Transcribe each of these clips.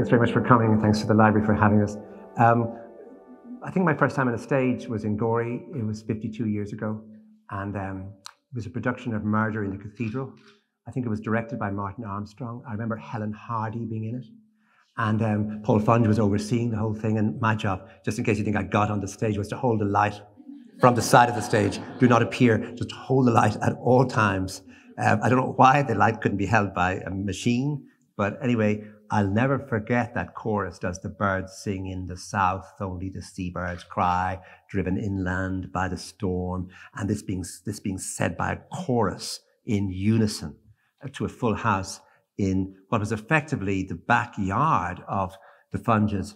Thanks very much for coming, and thanks to the library for having us. Um, I think my first time on a stage was in Gorey. It was 52 years ago, and um, it was a production of Murder in the Cathedral. I think it was directed by Martin Armstrong. I remember Helen Hardy being in it. And um, Paul Funge was overseeing the whole thing. And my job, just in case you think I got on the stage, was to hold the light from the side of the stage. Do not appear, just hold the light at all times. Uh, I don't know why the light couldn't be held by a machine, but anyway, I'll never forget that chorus does the birds sing in the south, only the seabirds cry, driven inland by the storm, and this being, this being said by a chorus in unison to a full house in what was effectively the backyard of the Funges,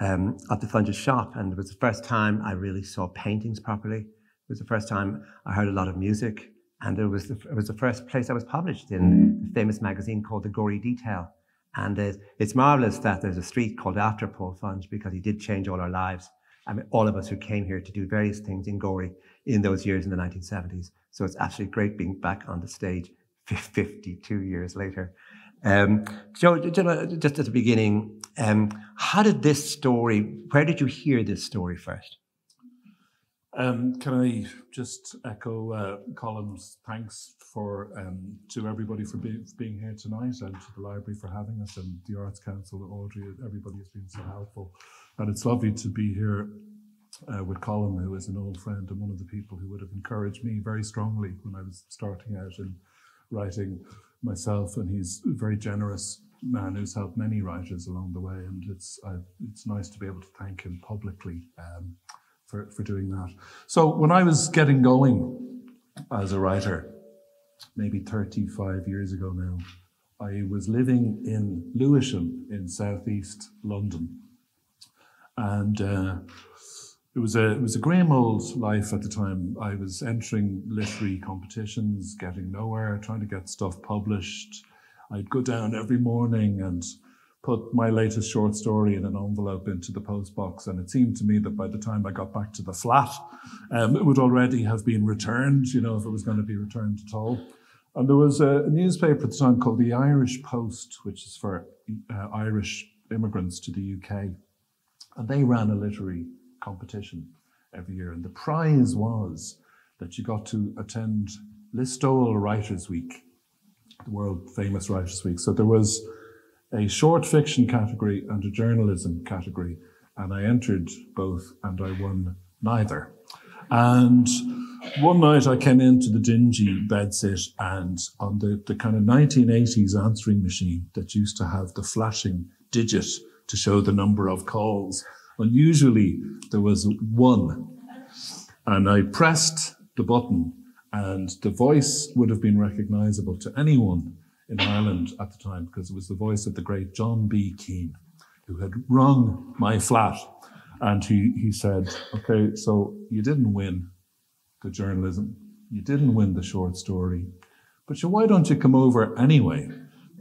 um, of the Funges shop. And it was the first time I really saw paintings properly. It was the first time I heard a lot of music. And it was the, it was the first place I was published in the famous magazine called The Gorey Detail. And uh, it's marvelous that there's a street called after Paul Funge because he did change all our lives. I mean, all of us who came here to do various things in Gorey in those years in the 1970s. So it's absolutely great being back on the stage 52 years later. Um, Joe, just at the beginning, um, how did this story, where did you hear this story first? Um, can I just echo uh, Colm's thanks for um, to everybody for, be, for, being here tonight and to the library for having us and the Arts Council, Audrey, everybody has been so helpful. And it's lovely to be here uh, with Colm, who is an old friend and one of the people who would have encouraged me very strongly when I was starting out in writing myself. And he's a very generous man who's helped many writers along the way. And it's, uh, it's nice to be able to thank him publicly. Um, for, for doing that. So when I was getting going as a writer, maybe 35 years ago now, I was living in Lewisham in southeast London. And uh, it was a it was a grim old life at the time. I was entering literary competitions, getting nowhere, trying to get stuff published. I'd go down every morning and put my latest short story in an envelope into the postbox. And it seemed to me that by the time I got back to the flat, um, it would already have been returned, you know, if it was going to be returned at all. And there was a, newspaper at the time called the Irish Post, which is for uh, Irish immigrants to the UK. And they ran a literary competition every year. And the prize was that you got to attend Listowel Writers Week, the world famous Writers Week. So there was a short fiction category and a journalism category. And I entered both and I won neither. And one night I came into the dingy bedsit and on the, the kind of 1980s answering machine that used to have the flashing digit to show the number of calls, unusually there was one. And I pressed the button and the voice would have been recognizable to anyone in Ireland at the time because it was the voice of the great John B. Keane, who had rung my flat. And he, he said, Okay, so you didn't win the journalism, you didn't win the short story, but so why don't you come over anyway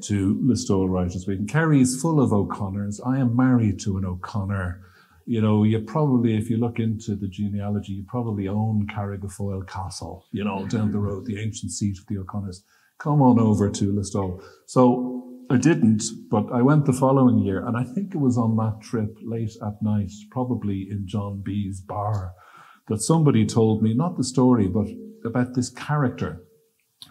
to Listowel Writers Week? And Kerry is full of O'Connors. I am married to an O'Connor. You know, you probably, if you look into the genealogy, you probably own Carrigafoyle Castle, you know, down the road, the ancient seat of the O'Connors come on over to Listowel. So I didn't, but I went the following year, and I think it was on that trip late at night, probably in John B.'s bar, that somebody told me, not the story, but about this character,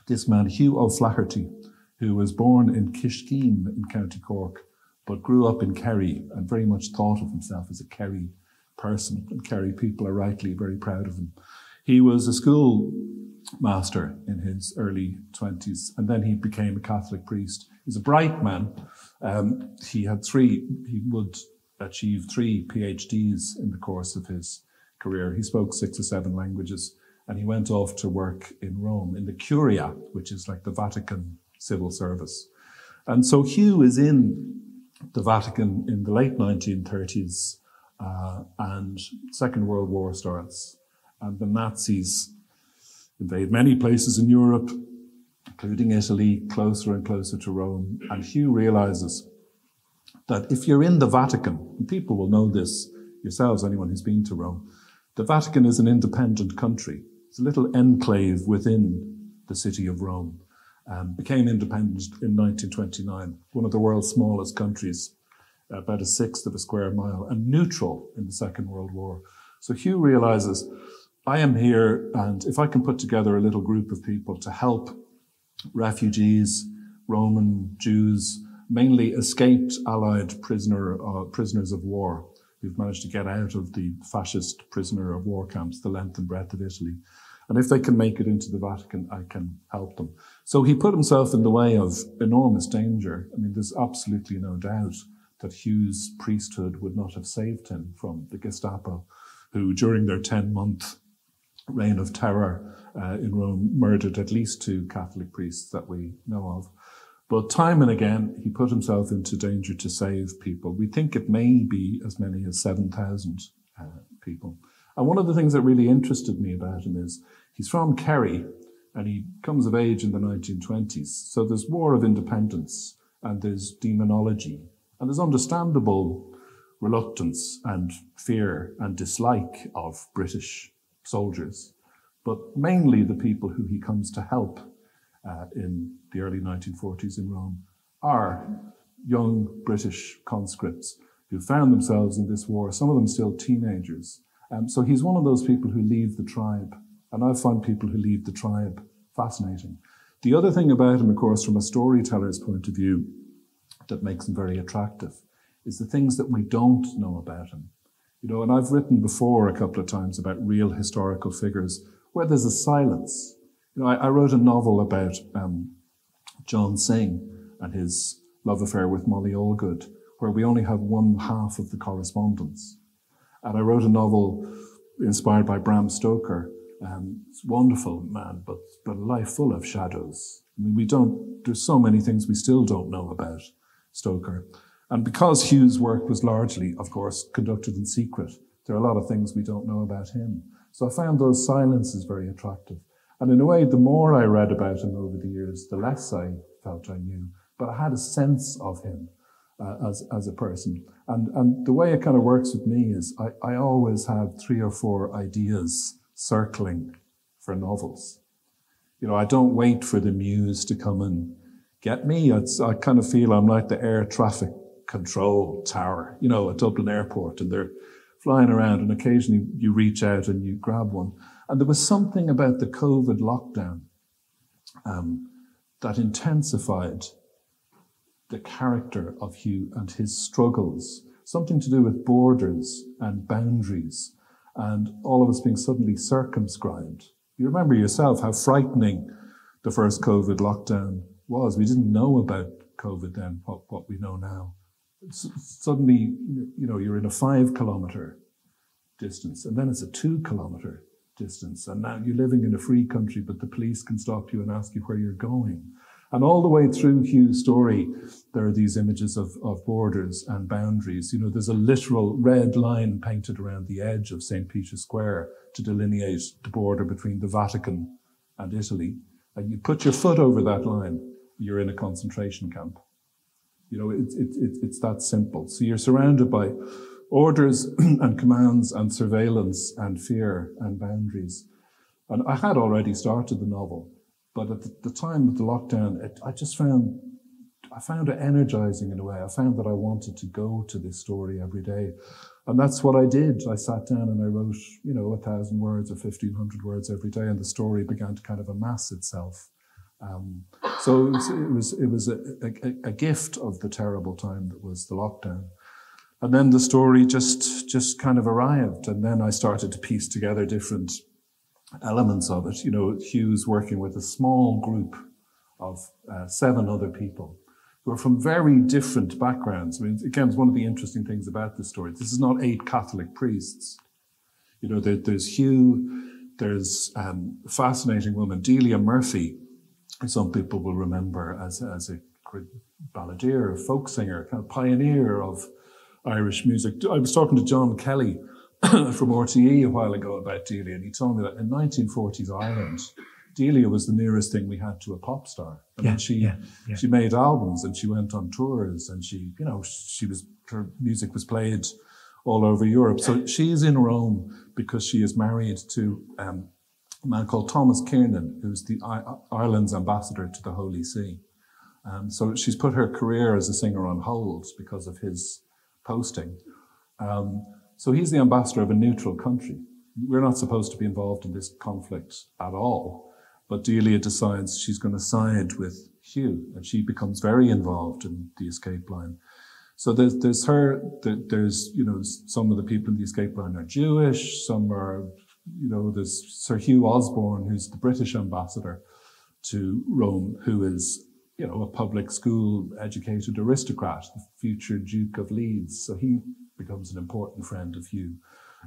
this man, Hugh O'Flaherty, who was born in Kiskeam in County Cork, but grew up in Kerry and very much thought of himself as a Kerry person. And Kerry people are rightly very proud of him. He was a school master in his early 20s, and then he became a Catholic priest. He's a bright man. Um, he had three, he would achieve three PhDs in the course of his career. He spoke six or seven languages, and he went off to work in Rome in the Curia, which is like the Vatican civil service. And so Hugh is in the Vatican in the late 1930s, uh, and Second World War starts, and the Nazis invade many places in Europe, including Italy, closer and closer to Rome. And Hugh realizes that if you're in the Vatican, people will know this yourselves, anyone who's been to Rome, the Vatican is an independent country. It's a little enclave within the city of Rome. Um, became independent in 1929, one of the world's smallest countries about a sixth of a square mile, and neutral in the Second World War. So Hugh realizes, I am here, and if I can put together a little group of people to help refugees, Roman Jews, mainly escaped Allied prisoner, uh, prisoners of war who've managed to get out of the fascist prisoner of war camps the length and breadth of Italy. And if they can make it into the Vatican, I can help them. So he put himself in the way of enormous danger. I mean, there's absolutely no doubt that Hugh's priesthood would not have saved him from the Gestapo, who during their 10 month reign of terror uh, in Rome murdered at least two Catholic priests that we know of. But time and again, he put himself into danger to save people. We think it may be as many as 7,000 uh, people. And one of the things that really interested me about him is he's from Kerry and he comes of age in the 1920s. So there's war of independence and there's demonology and there's understandable reluctance and fear and dislike of British soldiers, but mainly the people who he comes to help uh, in the early 1940s in Rome are young British conscripts who found themselves in this war, some of them still teenagers. Um, so he's one of those people who leave the tribe. And I find people who leave the tribe fascinating. The other thing about him, of course, from a storyteller's point of view, that makes him very attractive is the things that we don't know about him. You know, and I've written before a couple of times about real historical figures where there's a silence you know, I, I wrote a novel about um, John Synge and his love affair with Molly Allgood, where we only have one half of the correspondence. And I wrote a novel inspired by Bram Stoker. Um, it's wonderful man, but but a life full of shadows. I mean, we don't. There's so many things we still don't know about Stoker, and because Hugh's work was largely, of course, conducted in secret, there are a lot of things we don't know about him. So I found those silences very attractive. And in a way, the more I read about him over the years, the less I felt I knew. But I had a sense of him uh, as, as a person. And, and the way it kind of works with me is I, I always have three or four ideas circling for novels. You know, I don't wait for the muse to come and get me. It's, I kind of feel I'm like the air traffic control tower, you know, at Dublin Airport, and they're flying around, and occasionally you reach out and you grab one. And there was something about the COVID lockdown um, that intensified the character of Hugh and his struggles, something to do with borders and boundaries, and all of us being suddenly circumscribed. You remember yourself how frightening the first COVID lockdown was. We didn't know about COVID then, what, what we know now. Suddenly, you know, you're in a five kilometer distance, and then it's a two kilometer distance. And now you're living in a free country, but the police can stop you and ask you where you're going. And all the way through Hugh's story, there are these images of, of borders and boundaries. You know, there's a literal red line painted around the edge of St. Peter's Square to delineate the border between the Vatican and Italy. And you put your foot over that line, you're in a concentration camp. You know, it's it, it, it's that simple. So you're surrounded by orders and commands and surveillance and fear and boundaries. And I had already started the novel, but at the, the time of the lockdown, it, I just found I found it energizing in a way. I found that I wanted to go to this story every day. And that's what I did. I sat down and I wrote, you know, a thousand words or 1500 words every day, and the story began to kind of amass itself. Um, so it was, it was, it was a, a, a gift of the terrible time that was the lockdown. And then the story just, just kind of arrived. And then I started to piece together different elements of it. You know, Hugh's working with a small group of uh, seven other people who are from very different backgrounds. I mean, again, it's one of the interesting things about this story. This is not eight Catholic priests. You know, there, there's Hugh, there's um, a fascinating woman, Delia Murphy, some people will remember as, as a balladeer, a folk singer, kind of pioneer of Irish music. I was talking to John Kelly from RTE a while ago about Delia, and he told me that in 1940s Ireland, Delia was the nearest thing we had to a pop star. I yeah, mean, she yeah, yeah. she made albums and she went on tours and she, you know, she was her music was played all over Europe. So she's in Rome because she is married to um, a man called Thomas Kiernan, who's the Ireland's ambassador to the Holy See. Um, so she's put her career as a singer on hold because of his posting. Um, so he's the ambassador of a neutral country. We're not supposed to be involved in this conflict at all. But Delia decides she's going to side with Hugh, and she becomes very involved in the escape line. So there's, there's her, there's, you know, some of the people in the escape line are Jewish, some are, you know, there's Sir Hugh Osborne, who's the British ambassador to Rome, who is, you know, a public school educated aristocrat, the future Duke of Leeds. So he becomes an important friend of Hugh.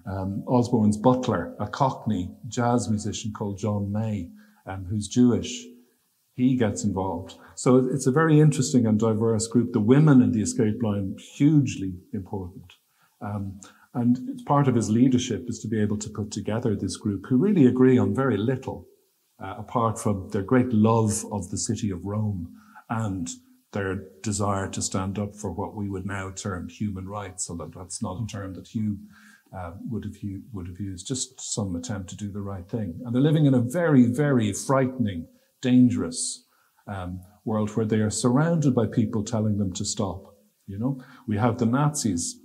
Um, Osborne's butler, a Cockney jazz musician called John May, um, who's Jewish, he gets involved. So it's a very interesting and diverse group. The women in the escape line, hugely important. Um, and part of his leadership is to be able to put together this group who really agree on very little, uh, apart from their great love of the city of Rome and their desire to stand up for what we would now term human rights. That that's not a term that Hugh uh, would have would have used. Just some attempt to do the right thing. And they're living in a very, very frightening, dangerous um, world where they are surrounded by people telling them to stop. You know, we have the Nazis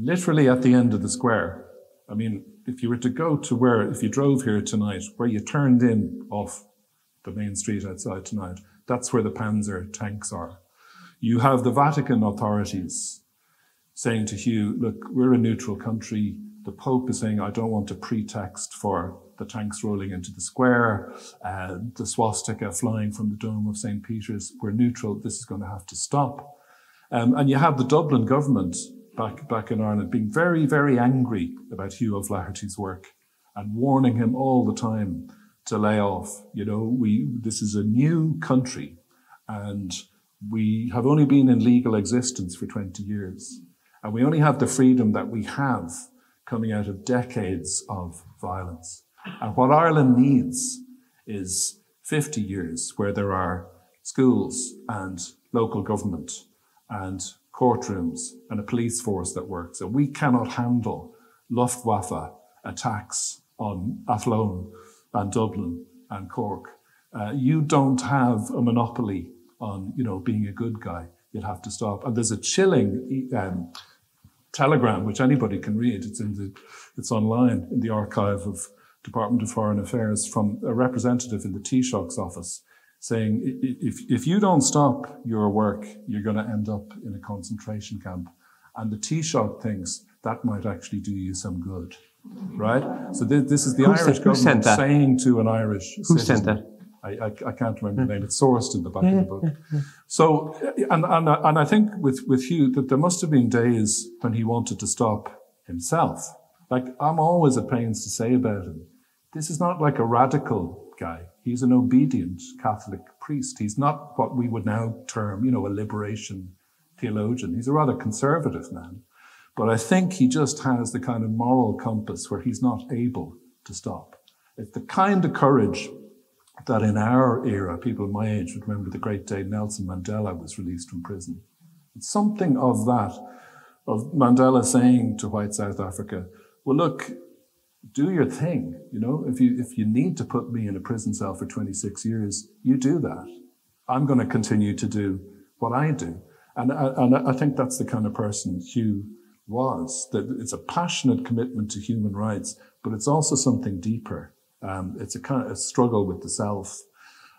literally at the end of the square. I mean, if you were to go to where, if you drove here tonight, where you turned in off the main street outside tonight, that's where the Panzer tanks are. You have the Vatican authorities saying to Hugh, look, we're a neutral country. The Pope is saying, I don't want a pretext for the tanks rolling into the square, uh, the swastika flying from the dome of St. Peter's. We're neutral. This is going to have to stop. Um, and you have the Dublin government back, back in Ireland being very, very angry about Hugh O'Flaherty's work and warning him all the time to lay off. You know, we, this is a new country and we have only been in legal existence for 20 years. And we only have the freedom that we have coming out of decades of violence. And what Ireland needs is 50 years where there are schools and local government and courtrooms and a police force that works. And we cannot handle Luftwaffe attacks on Athlone and Dublin and Cork. Uh, you don't have a monopoly on, you know, being a good guy. You'll have to stop. And there's a chilling um, telegram which anybody can read. It's in the, it's online in the archive of Department of Foreign Affairs from a representative in the Taoiseach's office saying, if, if you don't stop your work, you're going to end up in a concentration camp. And the Taoiseach thinks that might actually do you some good, right? So th- this is the Who Irish sent government saying to an Irish Who citizen, sent that? I, I, I can't remember the name. It's sourced in the back of the book. So, and, and, and I think with, with Hugh that there must have been days when he wanted to stop himself. Like I'm always at pains to say about him, this is not like a radical guy. He's an obedient Catholic priest. He's not what we would now term, you know, a liberation theologian. He's a rather conservative man. But I think he just has the kind of moral compass where he's not able to stop. It's the kind of courage that in our era, people my age would remember the great day Nelson Mandela was released from prison. It's something of that, of Mandela saying to white South Africa, well, look, do your thing. You know, if you, if you need to put me in a prison cell for 26 years, you do that. I'm going to continue to do what I do. And, and I think that's the kind of person Hugh was, that it's a passionate commitment to human rights, but it's also something deeper. Um, it's a kind of a struggle with the self.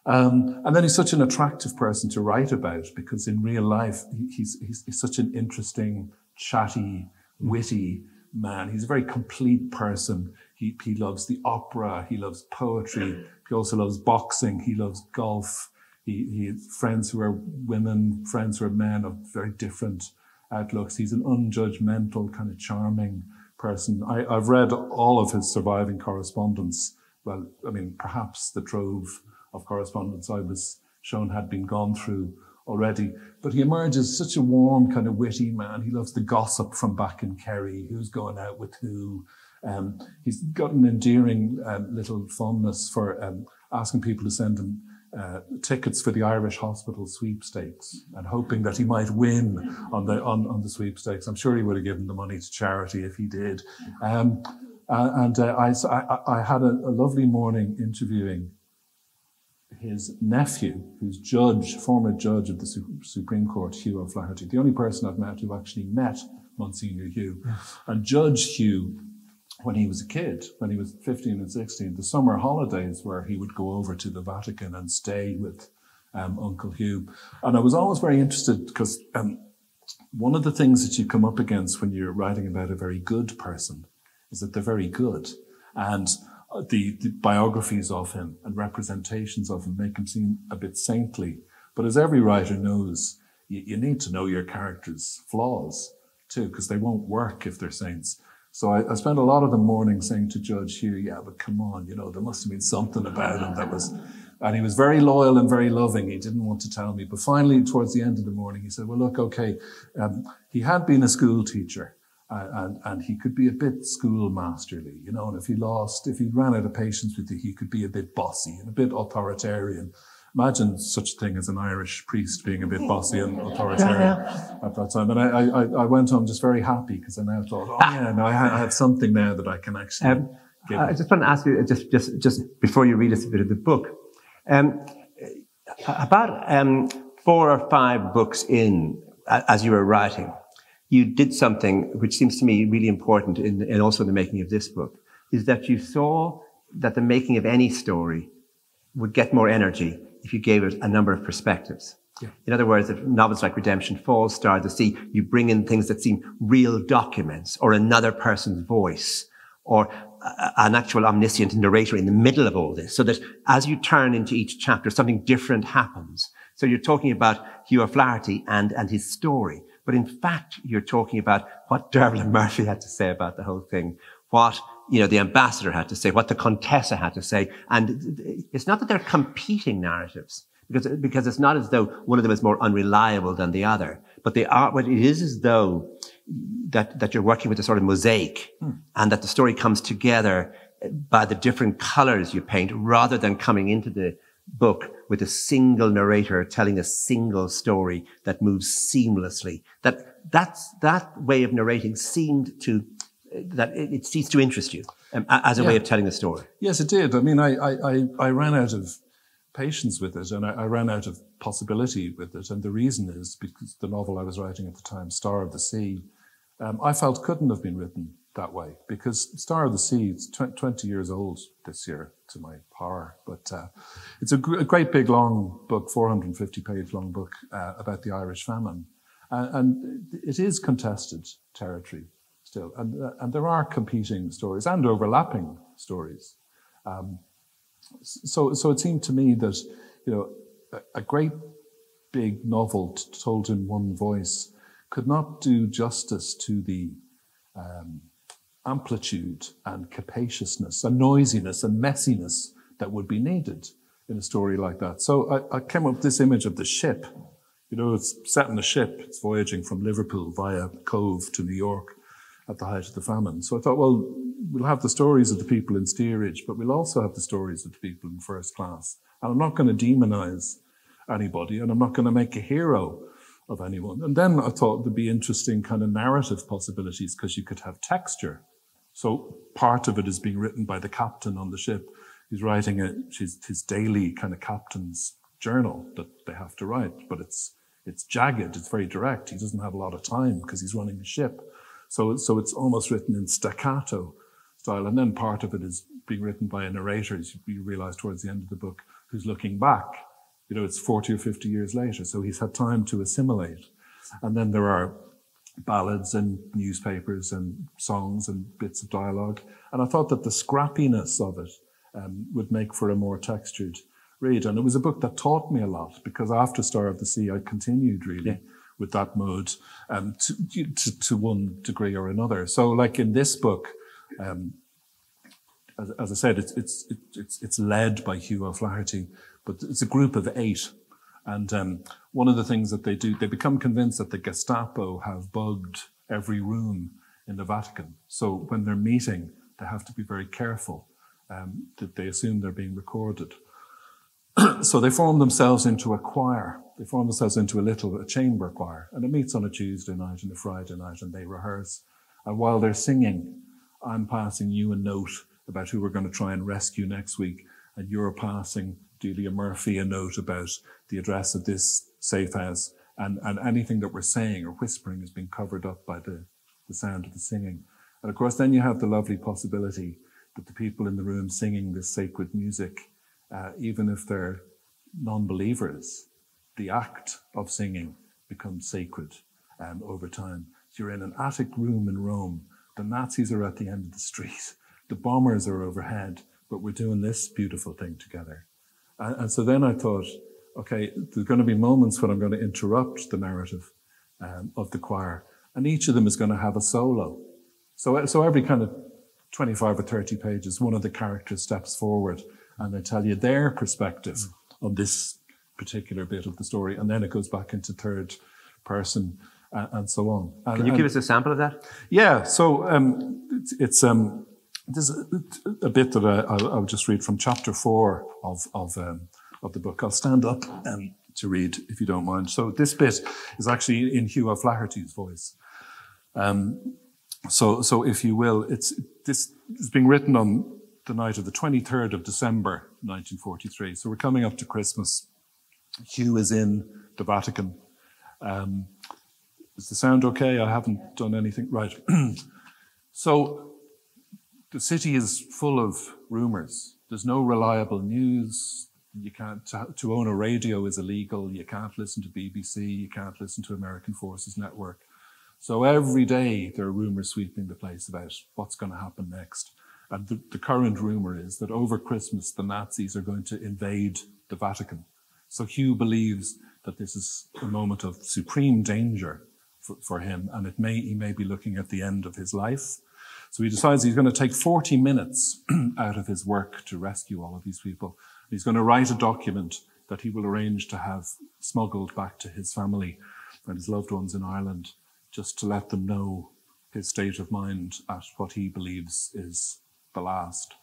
Um, and then he's such an attractive person to write about because in real life, he's, he's, he's such an interesting, chatty, witty man. He's a very complete person. He, he loves the opera. He loves poetry. Mm-hmm. He also loves boxing. He loves golf. He, he has friends who are women, friends who are men of very different outlooks. He's an unjudgmental, kind of charming person. I, I've read all of his surviving correspondence. Well, I mean, perhaps the trove of correspondence I was shown had been gone through already. But he emerges such a warm, kind of witty man. He loves the gossip from back in Kerry, who's going out with who. Um, he's got an endearing um, little fondness for um, asking people to send him uh, tickets for the Irish hospital sweepstakes and hoping that he might win on the on, on the sweepstakes. I'm sure he would have given the money to charity if he did. Um, uh, and uh, I, I, I had a, a lovely morning interviewing his nephew, who's judge, former judge of the Su- Supreme Court, Hugh O'Flaherty, the only person I've met who actually met Monsignor Hugh. And Judge Hugh, when he was a kid, when he was 15 and 16, the summer holidays where he would go over to the Vatican and stay with um, Uncle Hugh. And I was always very interested because um, one of the things that you come up against when you're writing about a very good person is that they're very good. And the, the, biographies of him and representations of him make him seem a bit saintly. But as every writer knows, you, you need to know your character's flaws too, because they won't work if they're saints. So I, I, spent a lot of the morning saying to Judge Hugh, yeah, but come on, you know, there must have been something about him that was, and he was very loyal and very loving. He didn't want to tell me. But finally, towards the end of the morning, he said, well, look, okay, um, he had been a school teacher and, and he could be a bit schoolmasterly, you know, and if he lost, if he ran out of patience with you, he could be a bit bossy and a bit authoritarian. Imagine such a thing as an Irish priest being a bit bossy and authoritarian at that time. And I, I, I went home just very happy because I now thought, oh yeah, no, I have something now that I can actually. Um, I just want to ask you, just, just, just before you read us a bit of the book, um, about um, four or five books in, as you were writing, you did something which seems to me really important in, and also in the making of this book, is that you saw that the making of any story would get more energy if you gave it a number of perspectives. Yeah. In other words, if novels like Redemption Falls, Star of the Sea, you bring in things that seem real documents or another person's voice or an actual omniscient narrator in the middle of all this so that as you turn into each chapter, something different happens. So you're talking about Hugh O'Flaherty and, and his story. But in fact, you're talking about what Dermot Murphy had to say about the whole thing, what, you know, the ambassador had to say, what the Contessa had to say. And it's not that they're competing narratives because, because it's not as though one of them is more unreliable than the other, but they are, what it is as though that, that you're working with a sort of mosaic hmm. and that the story comes together by the different colors you paint rather than coming into the book with a single narrator telling a single story that moves seamlessly. That that's that way of narrating seemed to that it, it ceased to interest you um, as a yeah. way of telling a story. Yes, it did. I mean, I I, I ran out of patience with it, and I, I ran out of possibility with it. And the reason is because the novel I was writing at the time, Star of the Sea, um, I felt couldn't have been written that way because Star of the Sea is tw- 20 years old this year to my horror. But uh, it's a, gr- a, great big long book, 450 page long book uh, about the Irish famine. And it is contested territory still. And, uh, and there are competing stories and overlapping stories. Um, so, so it seemed to me that, you know, a, a great big novel told in one voice could not do justice to the um, amplitude and capaciousness and noisiness and messiness that would be needed in a story like that. So I, I came up with this image of the ship. You know, it's set in a ship. It's voyaging from Liverpool via Cove to New York at the height of the famine. So I thought, well, we'll have the stories of the people in steerage, but we'll also have the stories of the people in first class. And I'm not going to demonize anybody, and I'm not going to make a hero of anyone. And then I thought there'd be interesting kind of narrative possibilities because you could have texture. So part of it is being written by the captain on the ship. He's writing a, his, his daily kind of captain's journal that they have to write, but it's, it's jagged. It's very direct. He doesn't have a lot of time because he's running a ship. So, so it's almost written in staccato style. And then part of it is being written by a narrator, as you realize towards the end of the book, who's looking back. You know, it's 40 or 50 years later. So he's had time to assimilate. And then there are ballads and newspapers and songs and bits of dialogue. And I thought that the scrappiness of it um, would make for a more textured read. And it was a book that taught me a lot because after Star of the Sea, I continued really. Yeah. With that mode, um, to, to, to, one degree or another. So, like in this book, um, as, as, I said, it's, it's, it's, it's led by Hugh O'Flaherty, but it's a group of eight and um, one of the things that they do, they become convinced that the Gestapo have bugged every room in the Vatican. So when they're meeting, they have to be very careful um, that they assume they're being recorded. so they form themselves into a choir. They form themselves into a little a chamber choir, and it meets on a Tuesday night and a Friday night, and they rehearse. And while they're singing, I'm passing you a note about who we're going to try and rescue next week, and you're passing Delia Murphy a note about the address of this safe house, and, and anything that we're saying or whispering is being covered up by the the sound of the singing. And of course, then you have the lovely possibility that the people in the room singing this sacred music, uh, even if they're non believers, the act of singing becomes sacred um, over time. So you're in an attic room in Rome. The Nazis are at the end of the street. The bombers are overhead, but we're doing this beautiful thing together. And, and so then I thought, okay, there's going to be moments when I'm going to interrupt the narrative um, of the choir, and each of them is going to have a solo. So, so every kind of 25 or 30 pages, one of the characters steps forward and they tell you their perspective on this particular bit of the story, and then it goes back into third person uh, and so on. And, Can you give us a sample of that? Yeah, so um, it's, it's um, there's a, a, bit that I, will I'll just read from chapter four of of um, of the book. I'll stand up um, to read if you don't mind. So this bit is actually in Hugh O'Flaherty's voice. Um, so, so if you will, it's this is being written on the night of the 23rd of December, 1943. So we're coming up to Christmas. Hugh is in the Vatican. Um, is the sound okay? I haven't done anything right. so the city is full of rumors. There's no reliable news. You can't to own a radio is illegal. You can't listen to BBC. You can't listen to American Forces Network. So every day there are rumors sweeping the place about what's going to happen next. And the, the current rumor is that over Christmas the Nazis are going to invade the Vatican. So Hugh believes that this is a moment of supreme danger for, for him, and it may he may be looking at the end of his life. So he decides he's going to take 40 minutes out of his work to rescue all of these people. He's going to write a document that he will arrange to have smuggled back to his family and his loved ones in Ireland, just to let them know his state of mind at what he believes is the last.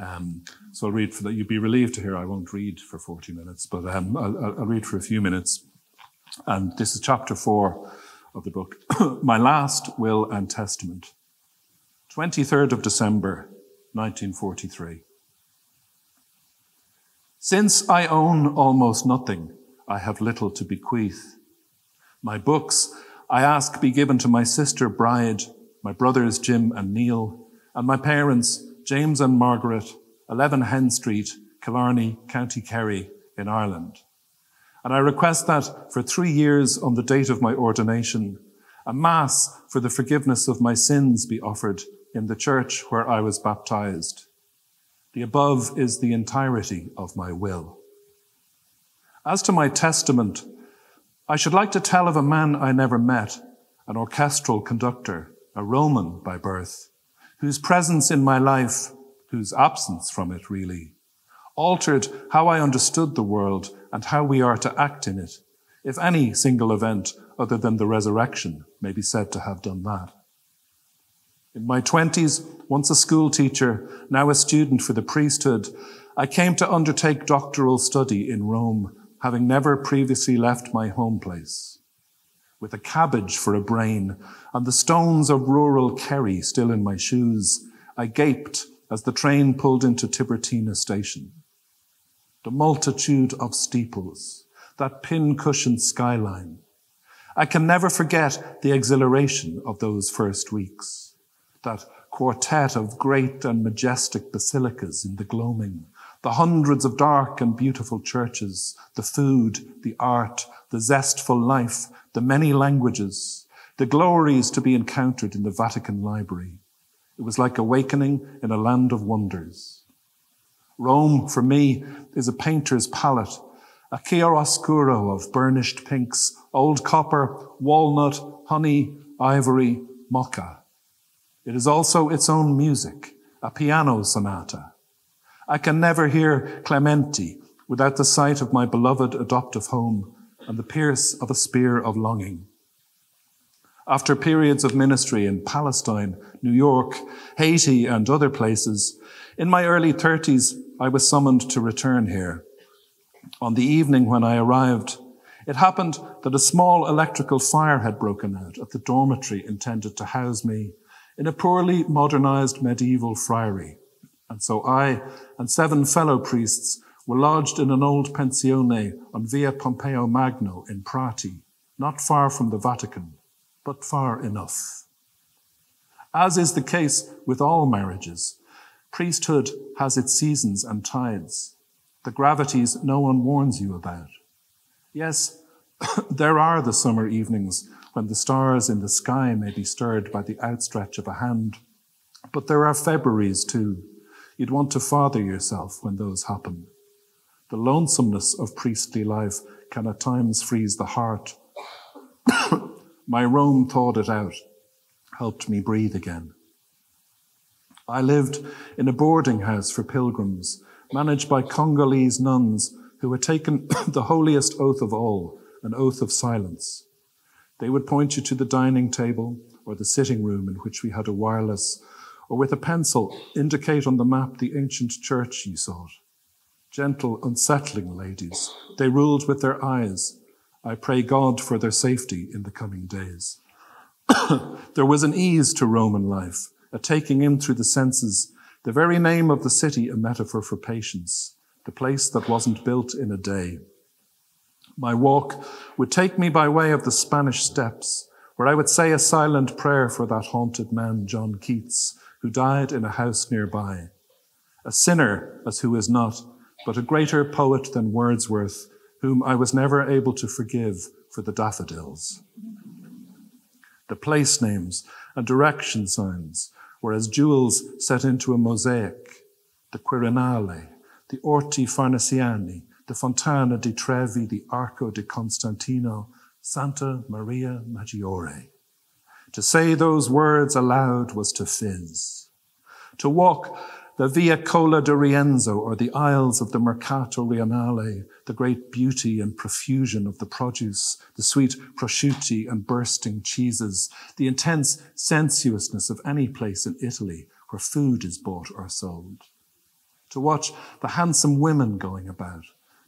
Um, so I'll read for that. You'd be relieved to hear I won't read for 40 minutes, but um, I'll, I'll, read for a few minutes. And this is chapter four of the book My Last Will and Testament. 23rd of December, 1943. Since I own almost nothing, I have little to bequeath. My books I ask be given to my sister Bride, my brothers Jim and Neil, and my parents James and Margaret, 11 Hen Street, Killarney, County Kerry, in Ireland. And I request that for three years on the date of my ordination, a Mass for the forgiveness of my sins be offered in the church where I was baptized. The above is the entirety of my will. As to my testament, I should like to tell of a man I never met, an orchestral conductor, a Roman by birth, whose presence in my life, whose absence from it really, altered how I understood the world and how we are to act in it, if any single event other than the resurrection may be said to have done that. In my twenties, once a school teacher, now a student for the priesthood, I came to undertake doctoral study in Rome, having never previously left my home place. With a cabbage for a brain and the stones of rural Kerry still in my shoes, I gaped as the train pulled into Tiburtina station. The multitude of steeples, that pin-cushioned skyline. I can never forget the exhilaration of those first weeks that quartet of great and majestic basilicas in the gloaming, the hundreds of dark and beautiful churches, the food, the art, the zestful life, the many languages, the glories to be encountered in the Vatican Library. It was like awakening in a land of wonders. Rome, for me, is a painter's palette, a chiaroscuro of burnished pinks, old copper, walnut, honey, ivory, mocha. It is also its own music, a piano sonata. I can never hear Clementi without the sight of my beloved adoptive home and the pierce of a spear of longing. After periods of ministry in Palestine, New York, Haiti, and other places, in my early 30s, I was summoned to return here. On the evening when I arrived, it happened that a small electrical fire had broken out at the dormitory intended to house me in a poorly modernized medieval friary. And so I and seven fellow priests were lodged in an old pensione on Via Pompeo Magno in Prati, not far from the Vatican, but far enough. As is the case with all marriages, priesthood has its seasons and tides, the gravities no one warns you about. Yes, there are the summer evenings when the stars in the sky may be stirred by the outstretch of a hand, but there are Februaries too. You'd want to father yourself when those happen. The lonesomeness of priestly life can at times freeze the heart. My Rome thawed it out, helped me breathe again. I lived in a boarding house for pilgrims, managed by Congolese nuns who had taken the holiest oath of all, an oath of silence. They would point you to the dining table or the sitting room in which we had a wireless, or with a pencil indicate on the map the ancient church you sought. Gentle, unsettling ladies, they ruled with their eyes. I pray God for their safety in the coming days. there was an ease to Roman life, a taking in through the senses, the very name of the city a metaphor for patience, the place that wasn't built in a day. My walk would take me by way of the Spanish steps, where I would say a silent prayer for that haunted man, John Keats, who died in a house nearby. A sinner, as who is not, but a greater poet than Wordsworth, whom I was never able to forgive for the daffodils. The place names and direction signs were as jewels set into a mosaic. The Quirinale, the Orti Farnesiani, the Fontana di Trevi, the Arco di Constantino, Santa Maria Maggiore. To say those words aloud was to fizz. To walk the Via Cola di Rienzo or the aisles of the Mercato Rionale, the great beauty and profusion of the produce, the sweet prosciutti and bursting cheeses, the intense sensuousness of any place in Italy where food is bought or sold. To watch the handsome women going about,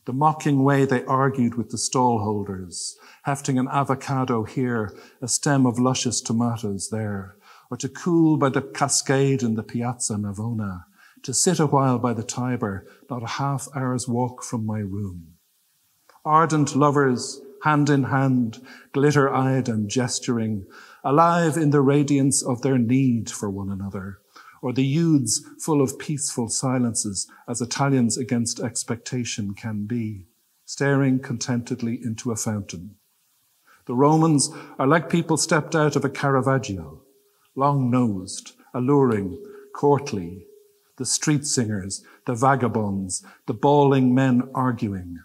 the mocking way they argued with the stallholders, hefting an avocado here, a stem of luscious tomatoes there, or to cool by the cascade in the Piazza Navona, to sit a while by the Tiber, not a half hour's walk from my room. Ardent lovers, hand in hand, glitter eyed and gesturing, alive in the radiance of their need for one another, or the youths full of peaceful silences as Italians against expectation can be, staring contentedly into a fountain. The Romans are like people stepped out of a Caravaggio, long nosed, alluring, courtly, the street singers, the vagabonds, the bawling men arguing.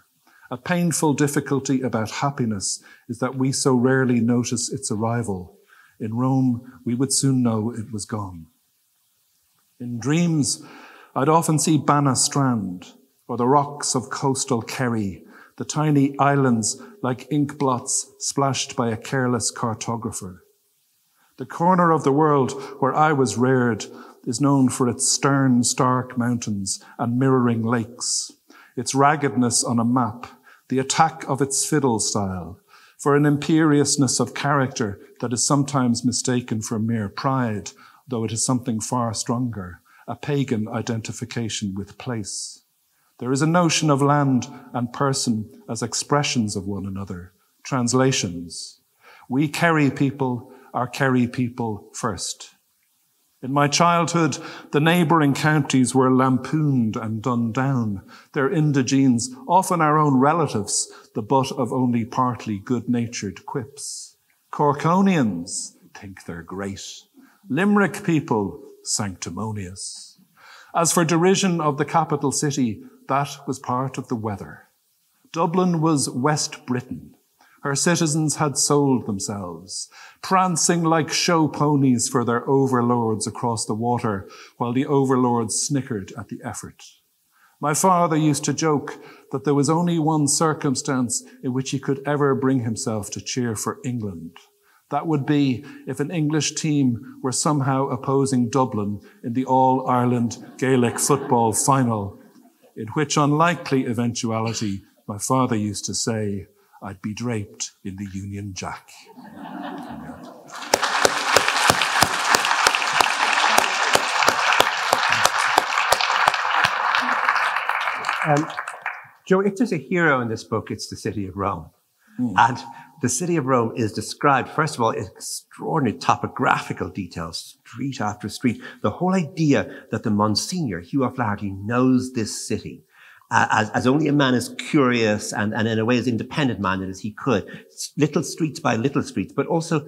A painful difficulty about happiness is that we so rarely notice its arrival. In Rome, we would soon know it was gone. In dreams, I'd often see Banna Strand or the rocks of coastal Kerry, the tiny islands like ink blots splashed by a careless cartographer. The corner of the world where I was reared is known for its stern, stark mountains and mirroring lakes, its raggedness on a map, the attack of its fiddle style, for an imperiousness of character that is sometimes mistaken for mere pride, though it is something far stronger, a pagan identification with place. There is a notion of land and person as expressions of one another, translations. We Kerry people are Kerry people first. In my childhood, the neighbouring counties were lampooned and done down, their indigenes, often our own relatives, the butt of only partly good-natured quips. Corkonians think they're great. Limerick people, sanctimonious. As for derision of the capital city, that was part of the weather. Dublin was West Britain, her citizens had sold themselves, prancing like show ponies for their overlords across the water, while the overlords snickered at the effort. My father used to joke that there was only one circumstance in which he could ever bring himself to cheer for England. That would be if an English team were somehow opposing Dublin in the All Ireland Gaelic football final, in which unlikely eventuality my father used to say, I'd be draped in the Union Jack. Um, Joe, if there's a hero in this book, it's the city of Rome. And the city of Rome is described, first of all, in extraordinary topographical details, street after street. The whole idea that the Monsignor, Hugh O'Flaherty, knows this city uh, as, as only a man as curious and, and in a way as independent minded as he could. Little streets by little streets, but also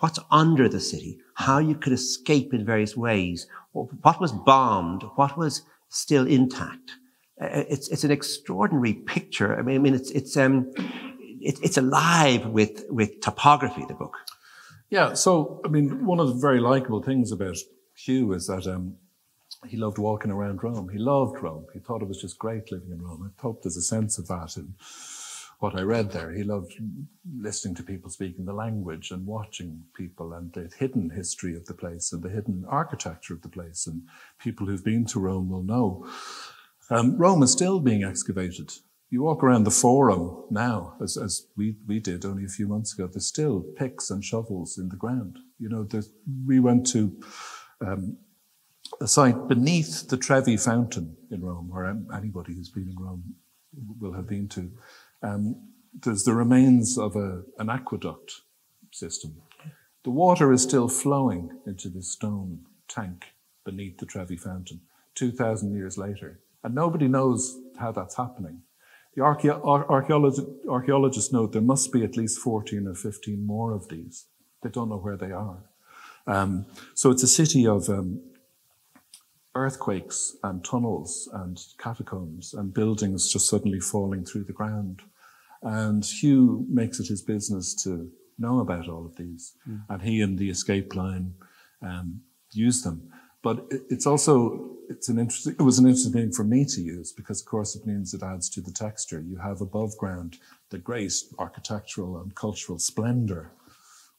what's under the city, how you could escape in various ways, what was bombed, what was still intact. Uh, it's, it's an extraordinary picture. I mean, I mean, it's, it's, um, it, it's alive with, with topography, the book. Yeah. So, I mean, one of the very likable things about Hugh is that, um, he loved walking around Rome. He loved Rome. He thought it was just great living in Rome. I hope there's a sense of that in what I read there. He loved listening to people speaking the language and watching people and the hidden history of the place and the hidden architecture of the place. And people who've been to Rome will know. Um, Rome is still being excavated. You walk around the Forum now, as, as we, we did only a few months ago, there's still picks and shovels in the ground. You know, we went to um, a site beneath the Trevi Fountain in Rome, or anybody who's been in Rome will have been to. Um, there's the remains of a, an aqueduct system. The water is still flowing into this stone tank beneath the Trevi Fountain 2,000 years later. And nobody knows how that's happening. The archaeolog- archaeologists note there must be at least 14 or 15 more of these. They don't know where they are. Um, so it's a city of um, earthquakes and tunnels and catacombs and buildings just suddenly falling through the ground. And Hugh makes it his business to know about all of these. Mm. And he and the escape line um, use them. But it's also, it's an interesting, it was an interesting thing for me to use because of course it means it adds to the texture. You have above ground the great architectural and cultural splendor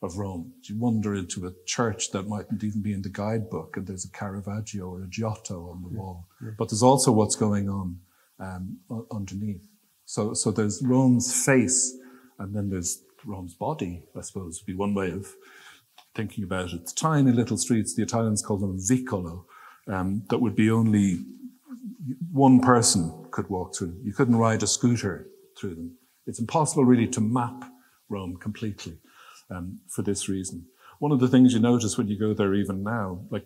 of Rome. You wander into a church that mightn't even be in the guidebook, and there's a Caravaggio or a Giotto on the yeah, wall. Yeah. But there's also what's going on um, underneath. So, so there's Rome's face, and then there's Rome's body. I suppose would be one way of thinking about it. The Tiny little streets. The Italians call them vicolo. Um, that would be only one person could walk through. You couldn't ride a scooter through them. It's impossible really to map Rome completely um, for this reason. One of the things you notice when you go there even now, like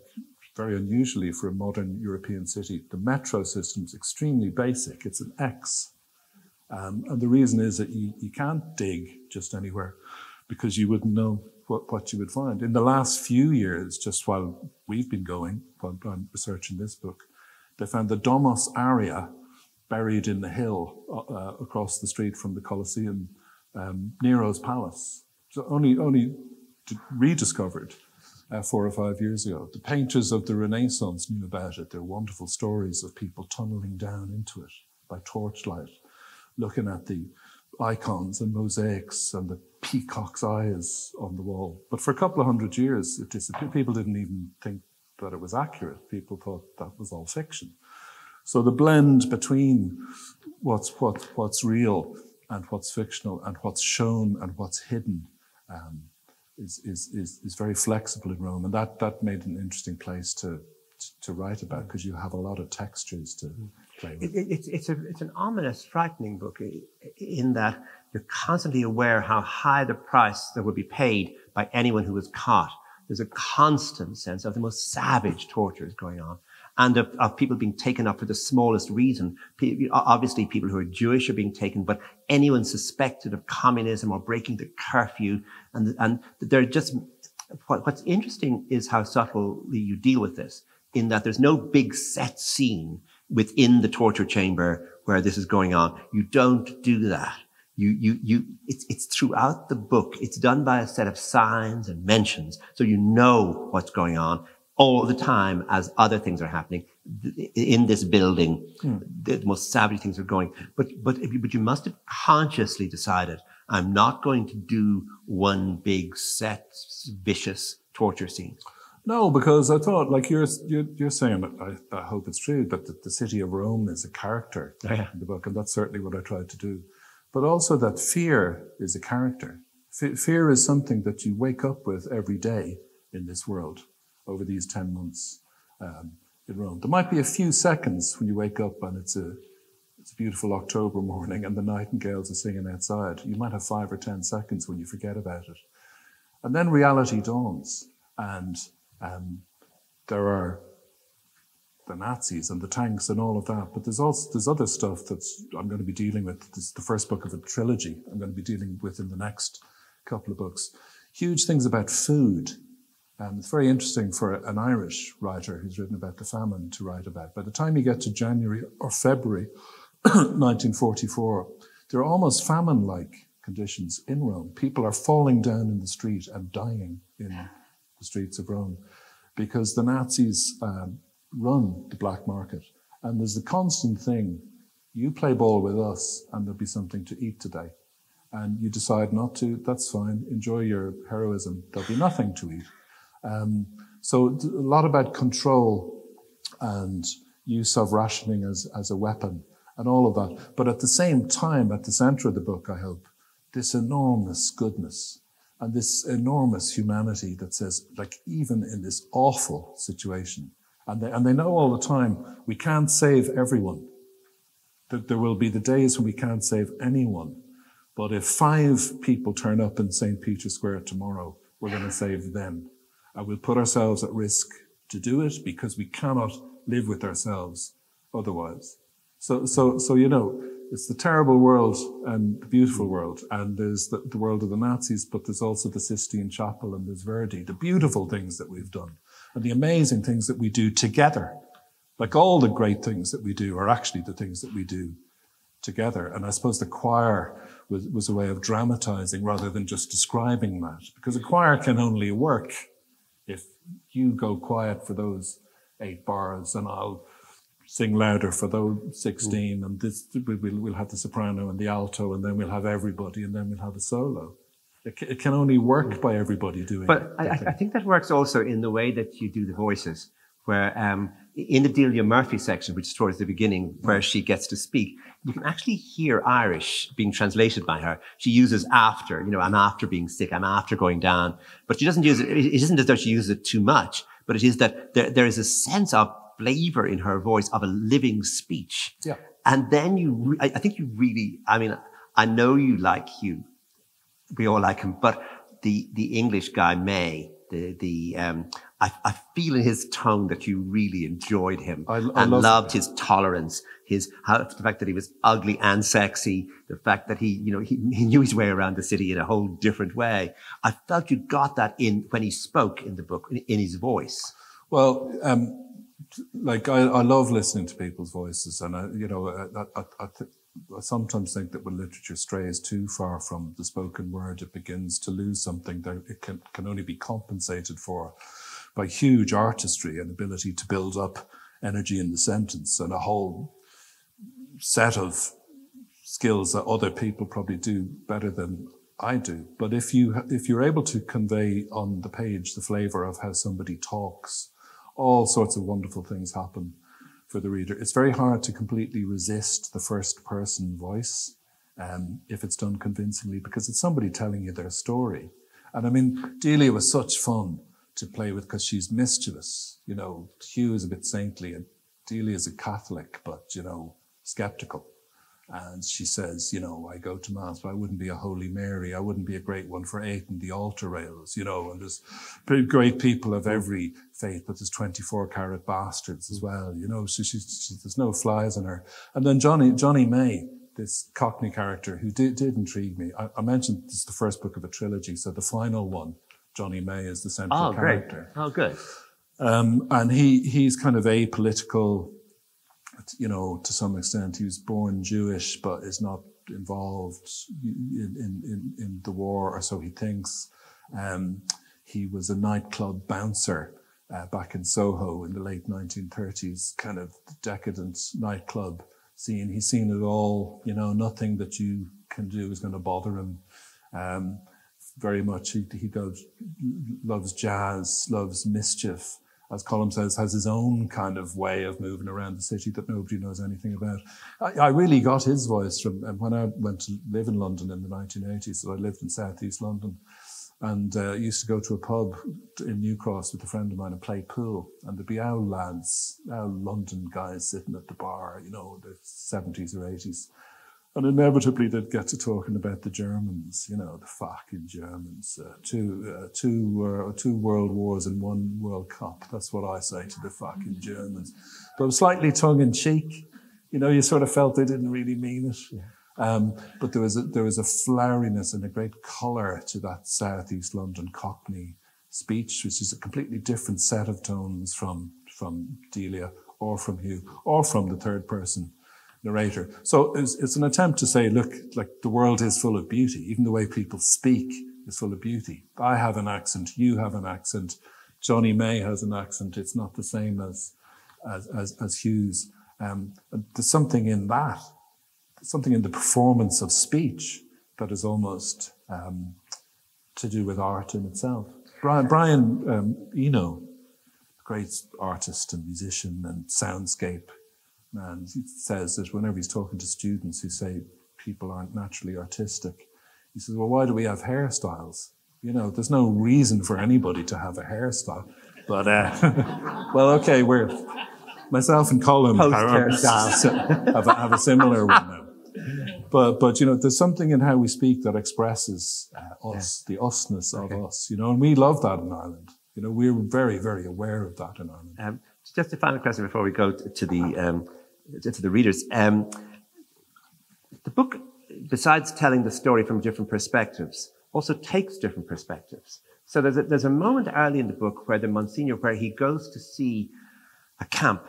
very unusually for a modern European city, the metro system is extremely basic. It's an X. Um, and the reason is that you, you can't dig just anywhere because you wouldn't know what, what you would find. In the last few years, just while we've been going, while I'm researching this book, they found the Domus Aurea buried in the hill uh, across the street from the Colosseum, um, Nero's palace So only, only rediscovered uh, four or five years ago. The painters of the Renaissance knew about it. There are wonderful stories of people tunneling down into it by torchlight, looking at the icons and mosaics and the peacock's eyes on the wall. But for a couple of hundred years, it disappeared. People didn't even think that it was accurate. People thought that was all fiction. So the blend between what's, what, what's real and what's fictional and what's shown and what's hidden um, is, is, is, is, very flexible in Rome. And that, that made an interesting place to, to write about because you have a lot of textures to with. It, it, it's, a, it's an ominous, frightening book in that you're constantly aware how high the price that would be paid by anyone who was caught. There's a constant sense of the most savage tortures going on and of, of, people being taken up for the smallest reason. Obviously, people who are Jewish are being taken, but anyone suspected of communism or breaking the curfew, and and they're just. What, what's interesting is how subtly you deal with this, in that there's no big set scene within the torture chamber where this is going on. You don't do that. You, you, you, it's, it's throughout the book. It's done by a set of signs and mentions. So you know what's going on all the time as other things are happening in this building. Hmm. The most savage things are going. But, but, but you must have consciously decided, I'm not going to do one big set, vicious torture scene. No, because I thought, like you're you're, you're saying, I, I, hope it's true that the, the, city of Rome is a character oh, yeah. in the book, and that's certainly what I tried to do. But also that fear is a character. Fear is something that you wake up with every day in this world over these 10 months um, in Rome. There might be a few seconds when you wake up and it's a it's a beautiful October morning and the nightingales are singing outside. You might have five or 10 seconds when you forget about it. And then reality dawns, and um, there are the Nazis and the tanks and all of that. But there's also there's other stuff that's I'm going to be dealing with. This is the first book of a trilogy I'm going to be dealing with in the next couple of books. Huge things about food. Um, it's very interesting for an Irish writer who's written about the famine to write about. By the time you get to January or February 1944, there are almost famine-like conditions in Rome. People are falling down in the street and dying in the streets of Rome because the Nazis um, run the black market. And there's the constant thing you play ball with us, and there'll be something to eat today. And you decide not to, that's fine. Enjoy your heroism. There'll be nothing to eat. Um, so a lot about control and use of rationing as, as a weapon and all of that. But at the same time, at the center of the book, I hope, this enormous goodness and this enormous humanity that says, like, even in this awful situation, and they, and they know all the time, we can't save everyone. That there will be the days when we can't save anyone. But if five people turn up in St. Peter's Square tomorrow, we're going to save them. And we'll put ourselves at risk to do it because we cannot live with ourselves otherwise. So, so, so, you know, it's the terrible world and the beautiful world. And there's the, the world of the Nazis, but there's also the Sistine Chapel and there's Verdi, the beautiful things that we've done and the amazing things that we do together. Like all the great things that we do are actually the things that we do together. And I suppose the choir was, was a way of dramatizing rather than just describing that. Because a choir can only work if you go quiet for those eight bars and I'll sing louder for those 16 mm. and this, we'll, we'll have the soprano and the alto and then we'll have everybody and then we'll have a solo. It, it can only work mm. by everybody doing but it. But I, I, think that works also in the way that you do the voices, where um, in the Delia Murphy section, which is towards the beginning, where mm. she gets to speak, you can actually hear Irish being translated by her. She uses after, you know, I'm after being sick, I'm after going down, but she doesn't use it. It isn't as though she uses it too much, but it is that there, there is a sense of flavor in her voice of a living speech. Yeah. And then you, re- I, think you really, I mean, I know you like Hugh we all like him. But the the English guy May, the the um, I, I feel in his tongue that you really enjoyed him I, I and love loved his tolerance, his how the fact that he was ugly and sexy, the fact that he you know he, he knew his way around the city in a whole different way. I felt you got that in when he spoke in the book in, in his voice. Well. Um, like I, I love listening to people's voices, and I, you know, I, I, I th- I sometimes think that when literature strays too far from the spoken word, it begins to lose something that it can, can only be compensated for by huge artistry and ability to build up energy in the sentence and a whole set of skills that other people probably do better than I do. But if you if you're able to convey on the page the flavor of how somebody talks, all sorts of wonderful things happen for the reader. It's very hard to completely resist the first person voice um, if it's done convincingly because it's somebody telling you their story. And I mean, Delia was such fun to play with because she's mischievous. You know, Hugh is a bit saintly and Delia is a Catholic, but, you know, skeptical. And she says, you know, I go to mass, but I wouldn't be a Holy Mary. I wouldn't be a great one for eight in the altar rails, you know, and there's great people of every faith, but there's 24 carat bastards as well, you know, so she's, she, there's no flies in her. And then Johnny, Johnny May, this Cockney character who did, did intrigue me. I, I mentioned this is the first book of a trilogy. So the final one, Johnny May is the central oh, character. Great. Oh, good. Um, and he, he's kind of apolitical, you know, to some extent, he was born Jewish, but is not involved in, in, in the war, or so he thinks. Um, he was a nightclub bouncer uh, back in Soho in the late 1930s, kind of decadent nightclub scene. He's seen it all, you know, nothing that you can do is going to bother him. Um, very much, he, he loves jazz, loves mischief as Colm says, has his own kind of way of moving around the city that nobody knows anything about. I, I really got his voice from when I went to live in London in the 1980s. So I lived in southeast London. And uh, used to go to a pub in New Cross with a friend of mine and play pool. And there'd be lads, London guys sitting at the bar, you know, the 70s or 80s. And inevitably they'd get to talking about the Germans, you know, the fucking Germans. Uh, two, uh, two, uh, two world wars and one World Cup. That's what I say to the fucking Germans. But slightly tongue in cheek. You know, you sort of felt they didn't really mean it. Yeah. Um, but there was a, there was a floweriness and a great colour to that southeast London Cockney speech, which is a completely different set of tones from from Delia or from Hugh or from the third person narrator. So it's, it's an attempt to say, look, like the world is full of beauty. Even the way people speak is full of beauty. I have an accent. You have an accent. Johnny May has an accent. It's not the same as as as, as Hugh's. Um, there's something in that something in the performance of speech that is almost um, to do with art in itself. Brian, Brian um, Eno, great artist and musician and soundscape man, he says that whenever he's talking to students who say people aren't naturally artistic, he says, well, why do we have hairstyles? You know, there's no reason for anybody to have a hairstyle. But, uh, well, okay, we're, myself and Colm have, have, a, have a similar one now. But, but, you know, there's something in how we speak that expresses uh, us, yeah. the usness okay. of us, you know, and we love that in Ireland. You know, we're very, very aware of that in Ireland. Um, just a final question before we go to the, um, to the readers. Um, the book, besides telling the story from different perspectives, also takes different perspectives. So there's a, there's a moment early in the book where the Monsignor, where he goes to see a camp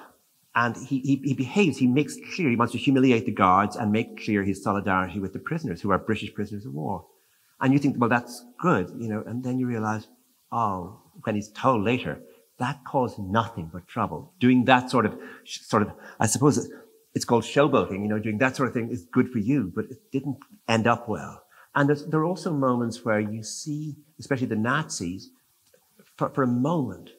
and he, he, he, behaves, he makes clear, he wants to humiliate the guards and make clear his solidarity with the prisoners who are British prisoners of war. And you think, well, that's good, you know, and then you realize, oh, when he's told later, that caused nothing but trouble. Doing that sort of, sort of, I suppose it's called showboating, you know, doing that sort of thing is good for you, but it didn't end up well. And there are also moments where you see, especially the Nazis, for, for a moment,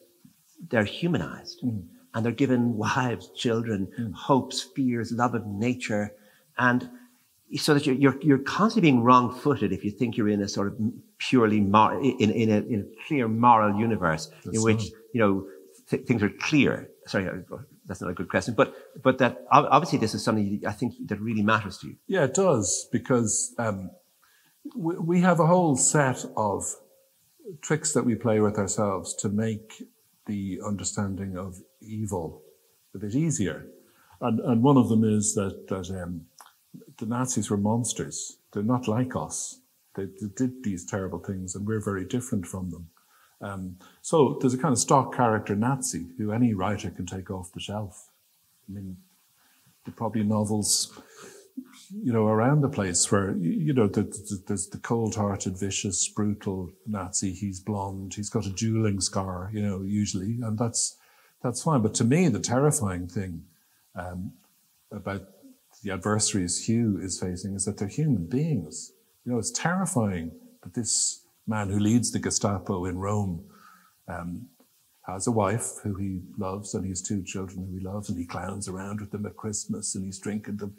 they're humanized. Mm and they're given wives, children, mm. hopes, fears, love of nature, and so that you're, you're, you're constantly being wrong-footed if you think you're in a sort of purely mor- in, in, a, in a clear moral universe that's in which you know th- things are clear. Sorry, uh, that's not a good question, but but that obviously this is something I think that really matters to you. Yeah, it does because um, we, we have a whole set of tricks that we play with ourselves to make the understanding of evil a bit easier. And, and one of them is that, that um, the Nazis were monsters. They're not like us. They, they, did these terrible things, and we're very different from them. Um, so there's a kind of stock character Nazi who any writer can take off the shelf. I mean, there are probably novels, you know, around the place where, you know, there's the cold-hearted, vicious, brutal Nazi. He's blonde. He's got a dueling scar, you know, usually, and that's that's fine. But to me, the terrifying thing um, about the adversaries Hugh is facing is that they're human beings. You know, it's terrifying that this man who leads the Gestapo in Rome um, has a wife who he loves and he has two children who he loves and he clowns around with them at Christmas and he's drinking them,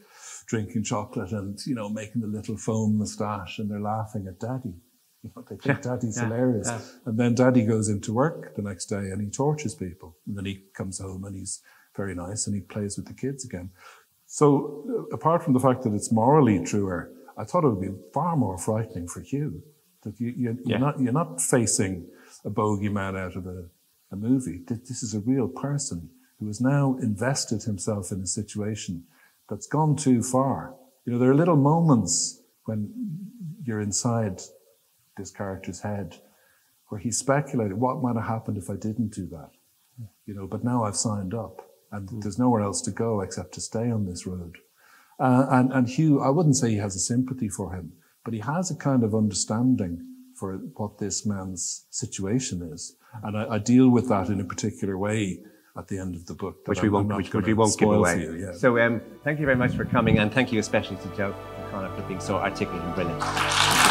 drinking chocolate and, you know, making the little foam moustache and they're laughing at daddy. You know, they think yeah, daddy's yeah, hilarious. Yeah. And then daddy goes into work the next day and he tortures people. And then he comes home and he's very nice and he plays with the kids again. So uh, apart from the fact that it's morally truer, I thought it would be far more frightening for Hugh that you, you, you're, not, you're not facing a bogeyman out of a, a movie. This is a real person who has now invested himself in a situation that's gone too far. You know, there are little moments when you're inside this character's head where he speculated what might have happened if I didn't do that. You know, but now I've signed up and mm. there's nowhere else to go except to stay on this road. Uh, and, and Hugh, I wouldn't say he has a sympathy for him, but he has a kind of understanding for what this man's situation is. And I, I deal with that in a particular way at the end of the book. Which we won't, which, which we won't give away. You, yeah. So um, thank you very much for coming and thank you especially to Joe for being so articulate and brilliant.